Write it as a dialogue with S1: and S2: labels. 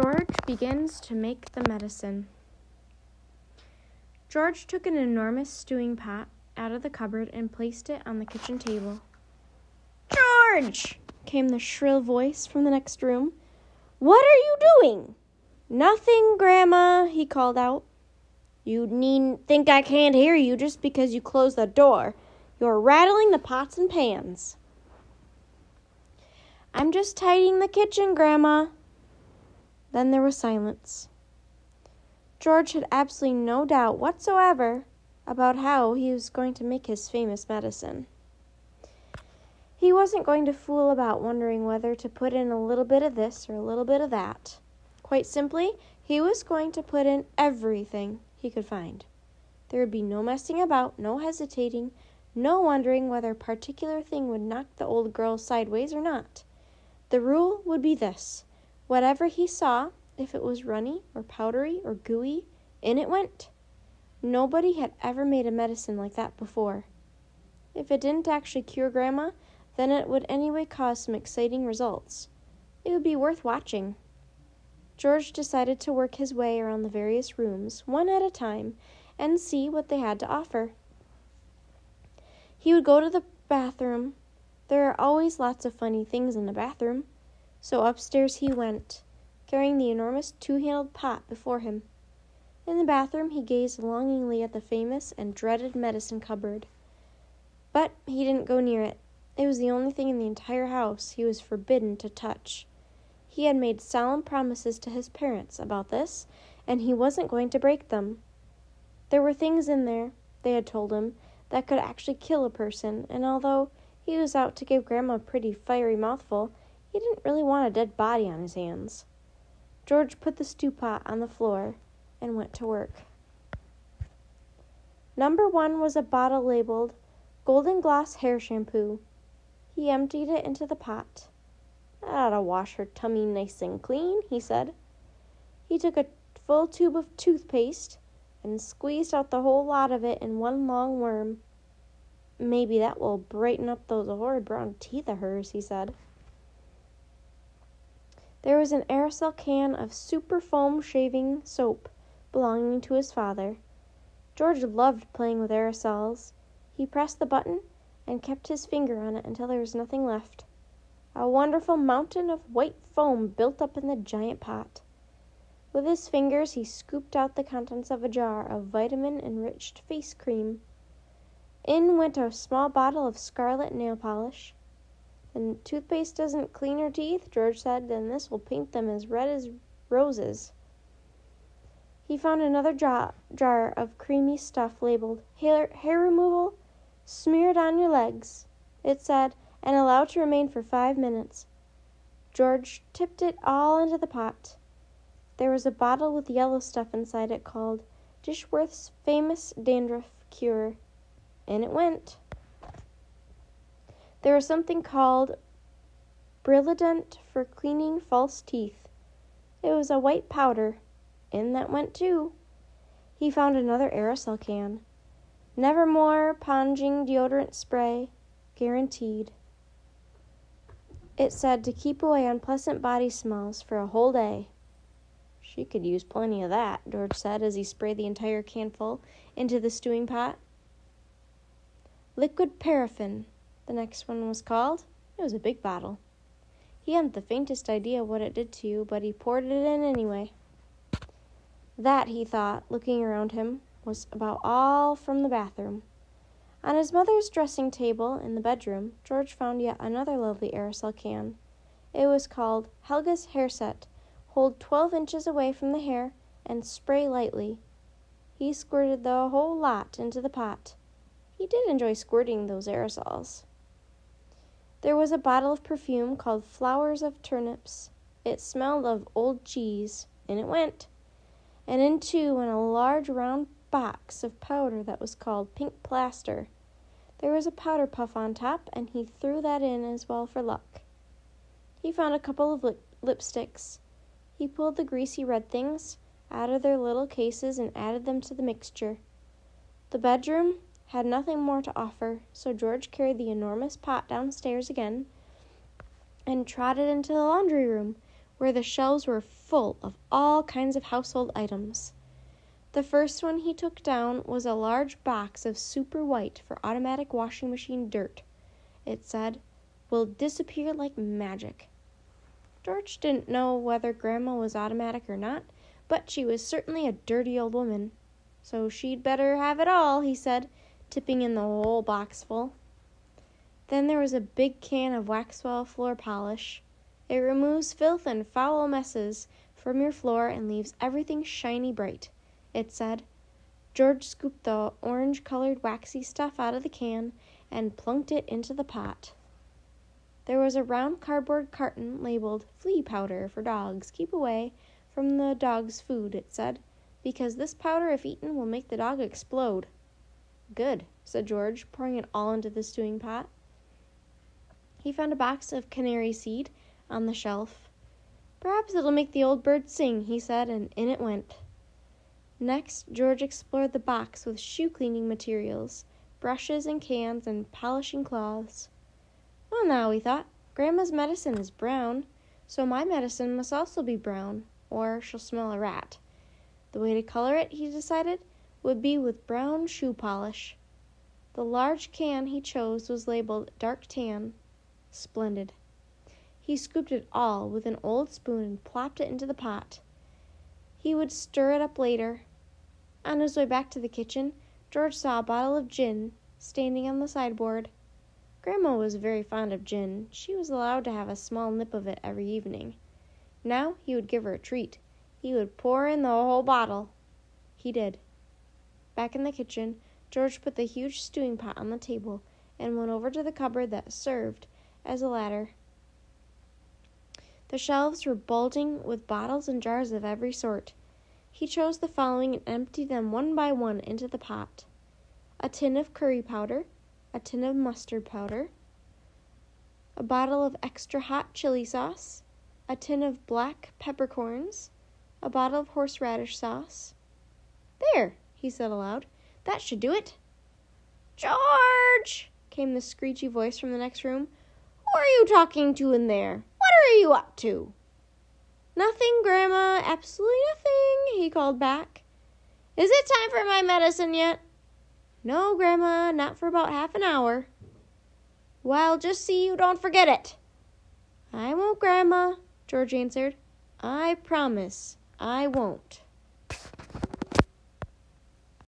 S1: George begins to make the medicine. George took an enormous stewing pot out of the cupboard and placed it on the kitchen table. George! came the shrill voice from the next room. What are you doing? Nothing, Grandma, he called out. You needn't think I can't hear you just because you closed the door. You're rattling the pots and pans. I'm just tidying the kitchen, Grandma. Then there was silence. George had absolutely no doubt whatsoever about how he was going to make his famous medicine. He wasn't going to fool about wondering whether to put in a little bit of this or a little bit of that. Quite simply, he was going to put in everything he could find. There would be no messing about, no hesitating, no wondering whether a particular thing would knock the old girl sideways or not. The rule would be this whatever he saw, if it was runny or powdery or gooey, in it went. Nobody had ever made a medicine like that before. If it didn't actually cure Grandma, then it would anyway cause some exciting results. It would be worth watching. George decided to work his way around the various rooms, one at a time, and see what they had to offer. He would go to the bathroom. There are always lots of funny things in the bathroom. So upstairs he went, carrying the enormous two handled pot before him. In the bathroom, he gazed longingly at the famous and dreaded medicine cupboard. But he didn't go near it. It was the only thing in the entire house he was forbidden to touch. He had made solemn promises to his parents about this, and he wasn't going to break them. There were things in there, they had told him, that could actually kill a person, and although he was out to give Grandma a pretty fiery mouthful, he didn't really want a dead body on his hands. George put the stew pot on the floor and went to work. Number one was a bottle labeled Golden Gloss Hair Shampoo. He emptied it into the pot. That ought to wash her tummy nice and clean, he said. He took a full tube of toothpaste and squeezed out the whole lot of it in one long worm. Maybe that will brighten up those horrid brown teeth of hers, he said. There was an aerosol can of super foam shaving soap belonging to his father. George loved playing with aerosols. He pressed the button and kept his finger on it until there was nothing left. A wonderful mountain of white foam built up in the giant pot. With his fingers, he scooped out the contents of a jar of vitamin enriched face cream. In went a small bottle of scarlet nail polish. The toothpaste doesn't clean your teeth, George said, then this will paint them as red as roses. He found another jar, jar of creamy stuff labeled hair, hair removal Smear it on your legs, it said, and allow to remain for five minutes. George tipped it all into the pot. There was a bottle with yellow stuff inside it called Dishworth's Famous Dandruff Cure. In it went. There was something called Brillident for cleaning false teeth. It was a white powder. In that went too. He found another aerosol can. Nevermore Ponking deodorant spray, guaranteed. It said to keep away unpleasant body smells for a whole day. She could use plenty of that, George said as he sprayed the entire canful into the stewing pot. Liquid paraffin, the next one was called. It was a big bottle. He hadn't the faintest idea what it did to you, but he poured it in anyway. That, he thought, looking around him, was about all from the bathroom. On his mother's dressing table in the bedroom, George found yet another lovely aerosol can. It was called Helga's Hair Set. Hold 12 inches away from the hair and spray lightly. He squirted the whole lot into the pot. He did enjoy squirting those aerosols. There was a bottle of perfume called Flowers of Turnips. It smelled of old cheese. and it went. And in two went a large round box of powder that was called pink plaster. There was a powder puff on top, and he threw that in as well for luck. He found a couple of lip- lipsticks. He pulled the greasy red things out of their little cases and added them to the mixture. The bedroom had nothing more to offer, so George carried the enormous pot downstairs again and trotted into the laundry room, where the shelves were full of all kinds of household items. The first one he took down was a large box of super white for automatic washing machine dirt. It said, Will disappear like magic. George didn't know whether Grandma was automatic or not, but she was certainly a dirty old woman. So she'd better have it all, he said, tipping in the whole box full. Then there was a big can of Waxwell floor polish. It removes filth and foul messes from your floor and leaves everything shiny bright it said. George scooped the orange colored waxy stuff out of the can and plunked it into the pot. There was a round cardboard carton labeled flea powder for dogs. Keep away from the dog's food, it said, because this powder, if eaten, will make the dog explode. Good, said George, pouring it all into the stewing pot. He found a box of canary seed on the shelf. Perhaps it'll make the old bird sing, he said, and in it went. Next, George explored the box with shoe cleaning materials, brushes and cans, and polishing cloths. Well, now, he thought, Grandma's medicine is brown, so my medicine must also be brown, or she'll smell a rat. The way to color it, he decided, would be with brown shoe polish. The large can he chose was labeled dark tan. Splendid. He scooped it all with an old spoon and plopped it into the pot. He would stir it up later. On his way back to the kitchen, George saw a bottle of gin standing on the sideboard. Grandma was very fond of gin. She was allowed to have a small nip of it every evening. Now he would give her a treat. He would pour in the whole bottle. He did. Back in the kitchen, George put the huge stewing pot on the table and went over to the cupboard that served as a ladder. The shelves were bulging with bottles and jars of every sort. He chose the following and emptied them one by one into the pot a tin of curry powder, a tin of mustard powder, a bottle of extra hot chili sauce, a tin of black peppercorns, a bottle of horseradish sauce. There, he said aloud, that should do it. George! came the screechy voice from the next room. Who are you talking to in there? What are you up to? Nothing, Grandma, absolutely nothing, he called back. Is it time for my medicine yet? No, Grandma, not for about half an hour. Well, just see you don't forget it. I won't, Grandma, George answered. I promise I won't.